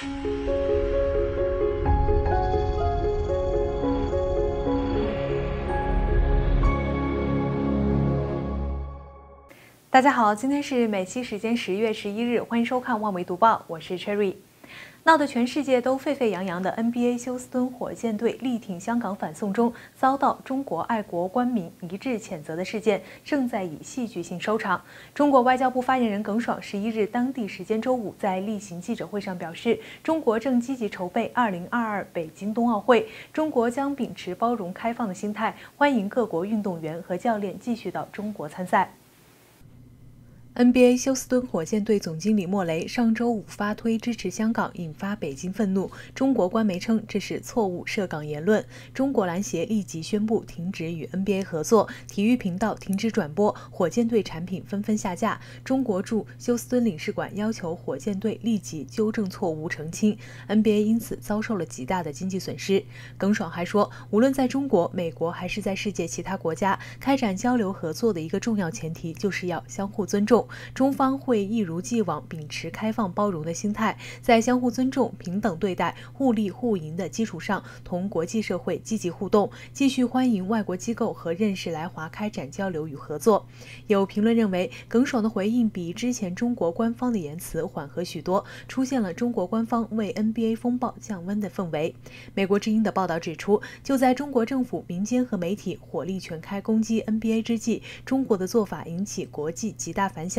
大家好，今天是美西时间十月十一日，欢迎收看《万维读报》，我是 Cherry。闹得全世界都沸沸扬扬的 NBA 休斯敦火箭队力挺香港反送中，遭到中国爱国官民一致谴责的事件，正在以戏剧性收场。中国外交部发言人耿爽十一日当地时间周五在例行记者会上表示，中国正积极筹备2022北京冬奥会，中国将秉持包容开放的心态，欢迎各国运动员和教练继续到中国参赛。NBA 休斯敦火箭队总经理莫雷上周五发推支持香港，引发北京愤怒。中国官媒称这是错误涉港言论。中国篮协立即宣布停止与 NBA 合作，体育频道停止转播，火箭队产品纷纷下架。中国驻休斯敦领事馆要求火箭队立即纠正错误澄清。NBA 因此遭受了极大的经济损失。耿爽还说，无论在中国、美国还是在世界其他国家，开展交流合作的一个重要前提就是要相互尊重。中方会一如既往秉持开放包容的心态，在相互尊重、平等对待、互利互赢的基础上，同国际社会积极互动，继续欢迎外国机构和人士来华开展交流与合作。有评论认为，耿爽的回应比之前中国官方的言辞缓和许多，出现了中国官方为 NBA 风暴降温的氛围。美国之音的报道指出，就在中国政府、民间和媒体火力全开攻击 NBA 之际，中国的做法引起国际极大反。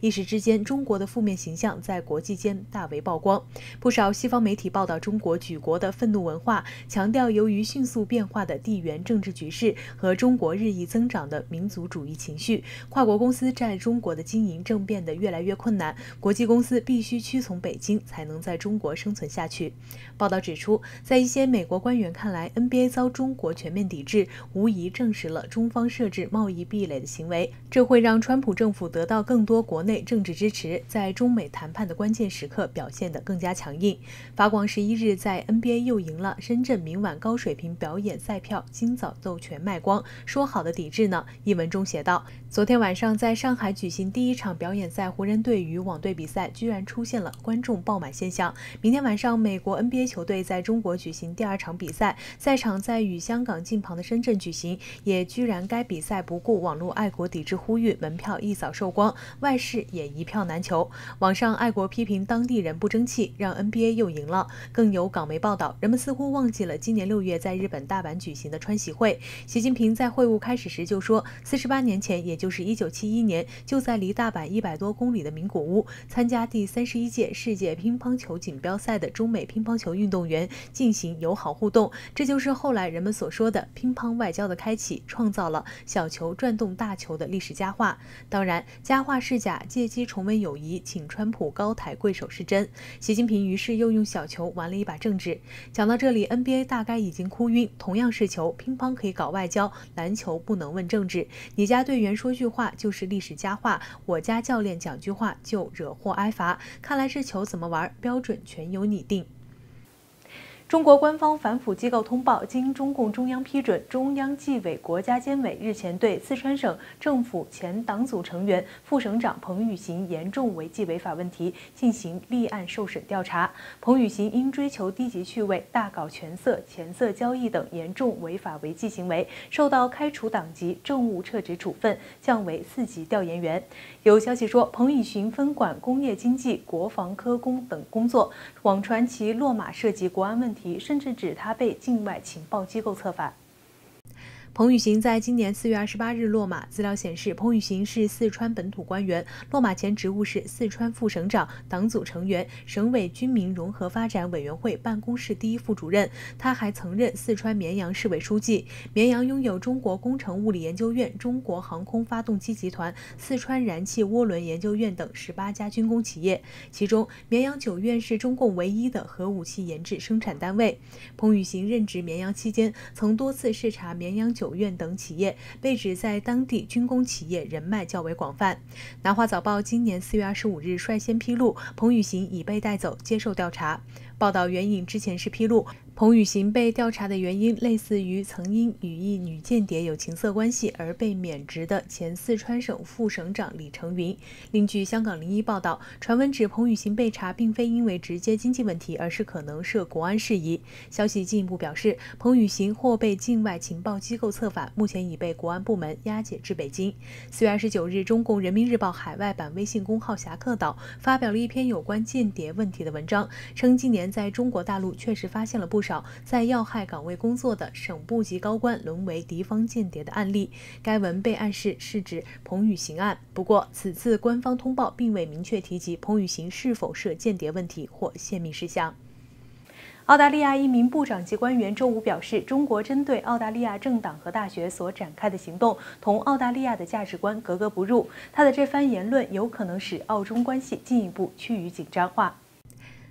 一时之间，中国的负面形象在国际间大为曝光。不少西方媒体报道中国举国的愤怒文化，强调由于迅速变化的地缘政治局势和中国日益增长的民族主义情绪，跨国公司在中国的经营正变得越来越困难。国际公司必须屈从北京，才能在中国生存下去。报道指出，在一些美国官员看来，NBA 遭中国全面抵制，无疑证实了中方设置贸易壁垒的行为，这会让川普政府得到更。更多国内政治支持，在中美谈判的关键时刻表现得更加强硬。法广十一日在 NBA 又赢了，深圳明晚高水平表演赛票今早都全卖光，说好的抵制呢？一文中写道：昨天晚上在上海举行第一场表演赛湖人队与网队比赛，居然出现了观众爆满现象。明天晚上美国 NBA 球队在中国举行第二场比赛，赛场在与香港近旁的深圳举行，也居然该比赛不顾网络爱国抵制呼吁，门票一扫售光。外事也一票难求，网上爱国批评当地人不争气，让 NBA 又赢了。更有港媒报道，人们似乎忘记了今年六月在日本大阪举行的川习会。习近平在会晤开始时就说，四十八年前，也就是一九七一年，就在离大阪一百多公里的名古屋，参加第三十一届世界乒乓球锦标赛的中美乒乓球运动员进行友好互动。这就是后来人们所说的乒乓外交的开启，创造了小球转动大球的历史佳话。当然，佳话。是假，借机重温友谊，请川普高抬贵手是真。习近平于是又用小球玩了一把政治。讲到这里，NBA 大概已经哭晕。同样是球，乒乓可以搞外交，篮球不能问政治。你家队员说句话就是历史佳话，我家教练讲句话就惹祸挨罚。看来这球怎么玩，标准全由你定。中国官方反腐机构通报，经中共中央批准，中央纪委国家监委日前对四川省政府前党组成员、副省长彭宇行严重违纪违法问题进行立案受审调查。彭宇行因追求低级趣味、大搞权色、钱色交易等严重违法违纪行为，受到开除党籍、政务撤职处分，降为四级调研员。有消息说，彭宇寻分管工业经济、国防科工等工作，网传其落马涉及国安问题。甚至指他被境外情报机构策反。彭宇行在今年四月二十八日落马。资料显示，彭宇行是四川本土官员，落马前职务是四川副省长、党组成员、省委军民融合发展委员会办公室第一副主任。他还曾任四川绵阳市委书记。绵阳拥有中国工程物理研究院、中国航空发动机集团、四川燃气涡轮研究院等十八家军工企业，其中绵阳九院是中共唯一的核武器研制生产单位。彭宇行任职绵阳期间，曾多次视察绵阳。九院等企业被指在当地军工企业人脉较为广泛。南华早报今年四月二十五日率先披露，彭宇行已被带走接受调查。报道援引之前是披露。彭宇行被调查的原因类似于曾因与一女间谍有情色关系而被免职的前四川省副省长李成云。另据香港零一报道，传闻指彭宇行被查并非因为直接经济问题，而是可能涉国安事宜。消息进一步表示，彭宇行或被境外情报机构策反，目前已被国安部门押解至北京。四月二十九日，中共人民日报海外版微信公号侠客岛发表了一篇有关间谍问题的文章，称今年在中国大陆确实发现了不少。在要害岗位工作的省部级高官沦为敌方间谍的案例，该文被暗示是指彭宇行案。不过，此次官方通报并未明确提及彭宇行是否涉间谍问题或泄密事项。澳大利亚一名部长级官员周五表示，中国针对澳大利亚政党和大学所展开的行动同澳大利亚的价值观格格不入。他的这番言论有可能使澳中关系进一步趋于紧张化。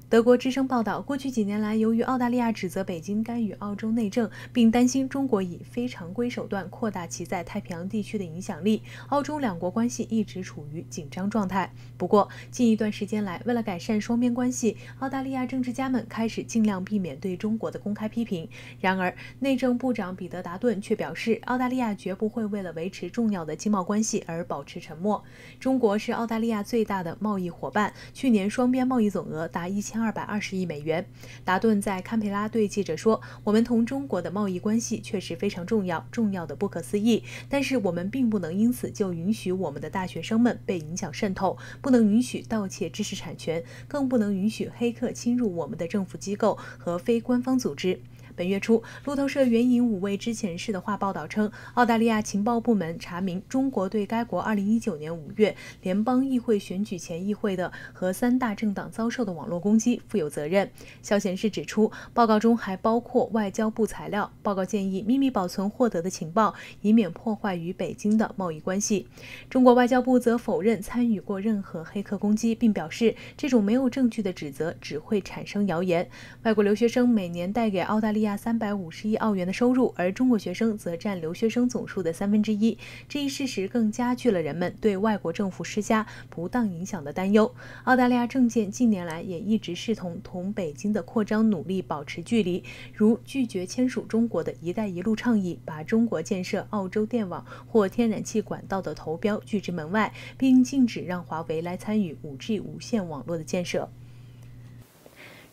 德国之声报道，过去几年来，由于澳大利亚指责北京干预澳洲内政，并担心中国以非常规手段扩大其在太平洋地区的影响力，澳中两国关系一直处于紧张状态。不过，近一段时间来，为了改善双边关系，澳大利亚政治家们开始尽量避免对中国的公开批评。然而，内政部长彼得·达顿却表示，澳大利亚绝不会为了维持重要的经贸关系而保持沉默。中国是澳大利亚最大的贸易伙伴，去年双边贸易总额达一千。二百二十亿美元。达顿在堪培拉对记者说：“我们同中国的贸易关系确实非常重要，重要的不可思议。但是我们并不能因此就允许我们的大学生们被影响渗透，不能允许盗窃知识产权，更不能允许黑客侵入我们的政府机构和非官方组织。”本月初，路透社援引五位知情人士的话报道称，澳大利亚情报部门查明中国对该国2019年5月联邦议会选举前议会的和三大政党遭受的网络攻击负有责任。消息人士指出，报告中还包括外交部材料。报告建议秘密保存获得的情报，以免破坏与北京的贸易关系。中国外交部则否认参与过任何黑客攻击，并表示这种没有证据的指责只会产生谣言。外国留学生每年带给澳大利亚。三百五十亿澳元的收入，而中国学生则占留学生总数的三分之一。这一事实更加剧了人们对外国政府施加不当影响的担忧。澳大利亚政界近年来也一直试同同北京的扩张努力保持距离，如拒绝签署中国的一带一路倡议，把中国建设澳洲电网或天然气管道的投标拒之门外，并禁止让华为来参与 5G 无线网络的建设。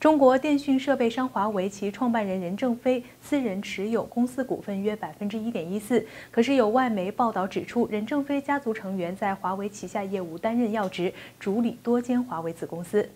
中国电讯设备商华为其创办人任正非私人持有公司股份约百分之一点一四。可是有外媒报道指出，任正非家族成员在华为旗下业务担任要职，主理多间华为子公司。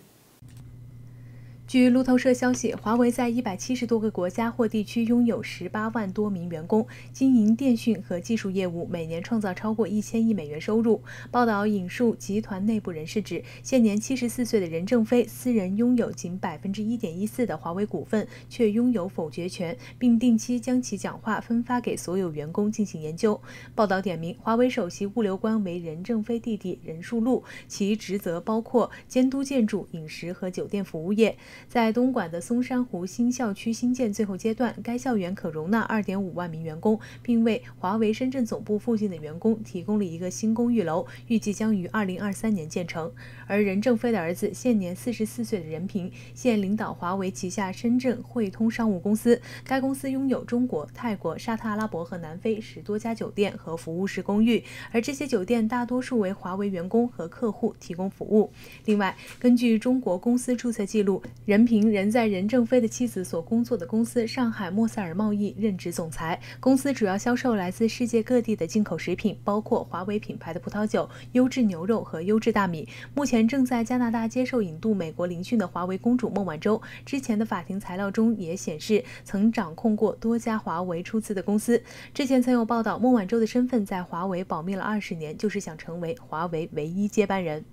据路透社消息，华为在一百七十多个国家或地区拥有十八万多名员工，经营电讯和技术业务，每年创造超过一千亿美元收入。报道引述集团内部人士指，现年七十四岁的任正非私人拥有仅百分之一点一四的华为股份，却拥有否决权，并定期将其讲话分发给所有员工进行研究。报道点名，华为首席物流官为任正非弟弟任树禄，其职责包括监督建筑、饮食和酒店服务业。在东莞的松山湖新校区新建最后阶段，该校园可容纳2.5万名员工，并为华为深圳总部附近的员工提供了一个新公寓楼，预计将于2023年建成。而任正非的儿子，现年44岁的任平，现领导华为旗下深圳汇通商务公司，该公司拥有中国、泰国、沙特阿拉伯和南非十多家酒店和服务式公寓，而这些酒店大多数为华为员工和客户提供服务。另外，根据中国公司注册记录，任平仍在任正非的妻子所工作的公司上海莫塞尔贸易任职总裁。公司主要销售来自世界各地的进口食品，包括华为品牌的葡萄酒、优质牛肉和优质大米。目前正在加拿大接受引渡美国聆讯的华为公主孟晚舟，之前的法庭材料中也显示曾掌控过多家华为出资的公司。之前曾有报道，孟晚舟的身份在华为保密了二十年，就是想成为华为唯一接班人。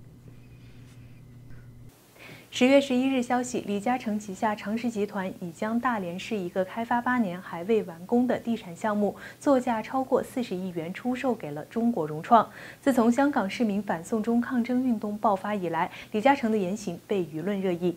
十月十一日，消息，李嘉诚旗下长实集团已将大连市一个开发八年还未完工的地产项目，作价超过四十亿元出售给了中国融创。自从香港市民反送中抗争运动爆发以来，李嘉诚的言行被舆论热议。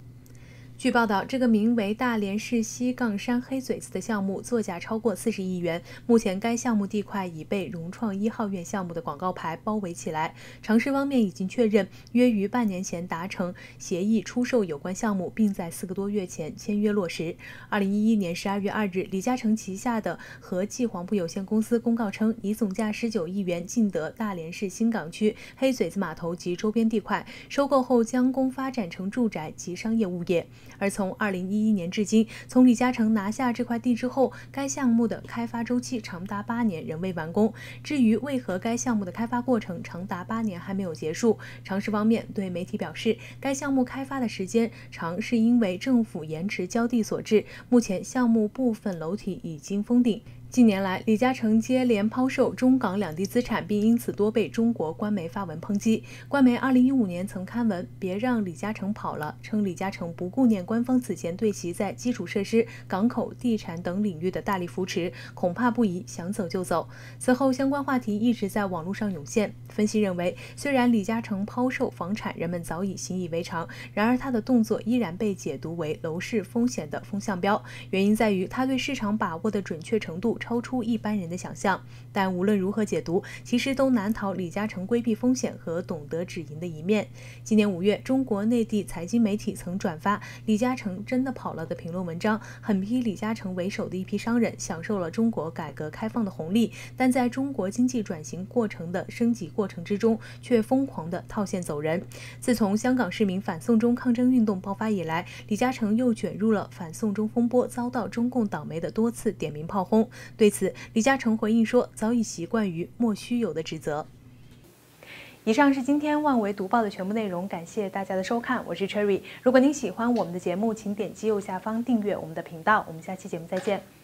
据报道，这个名为大连市西杠山黑嘴子的项目作价超过四十亿元。目前，该项目地块已被融创一号院项目的广告牌包围起来。尝试方面已经确认，约于半年前达成协议出售有关项目，并在四个多月前签约落实。二零一一年十二月二日，李嘉诚旗下的和记黄埔有限公司公告称，以总价十九亿元竞得大连市新港区黑嘴子码头及周边地块，收购后将供发展成住宅及商业物业。而从二零一一年至今，从李嘉诚拿下这块地之后，该项目的开发周期长达八年仍未完工。至于为何该项目的开发过程长达八年还没有结束，常识方面对媒体表示，该项目开发的时间长是因为政府延迟交地所致。目前项目部分楼体已经封顶。近年来，李嘉诚接连抛售中港两地资产，并因此多被中国官媒发文抨击。官媒2015年曾刊文“别让李嘉诚跑了”，称李嘉诚不顾念官方此前对其在基础设施、港口、地产等领域的大力扶持，恐怕不宜想走就走。此后，相关话题一直在网络上涌现。分析认为，虽然李嘉诚抛售房产，人们早已习以为常，然而他的动作依然被解读为楼市风险的风向标。原因在于他对市场把握的准确程度。超出一般人的想象，但无论如何解读，其实都难逃李嘉诚规避风险和懂得止盈的一面。今年五月，中国内地财经媒体曾转发“李嘉诚真的跑了”的评论文章，狠批李嘉诚为首的一批商人享受了中国改革开放的红利，但在中国经济转型过程的升级过程之中，却疯狂的套现走人。自从香港市民反送中抗争运动爆发以来，李嘉诚又卷入了反送中风波，遭到中共党媒的多次点名炮轰。对此，李嘉诚回应说：“早已习惯于莫须有的指责。”以上是今天万维读报的全部内容，感谢大家的收看，我是 Cherry。如果您喜欢我们的节目，请点击右下方订阅我们的频道。我们下期节目再见。